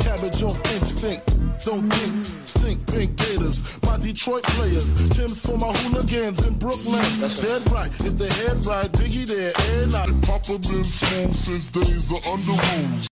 Cabbage off instinct. Don't think, stink big gators. My Detroit players. Tim's for my hooligans in Brooklyn. That's Dead right. If they head right, Biggie there, and I. Papa been smooth since days of under rules.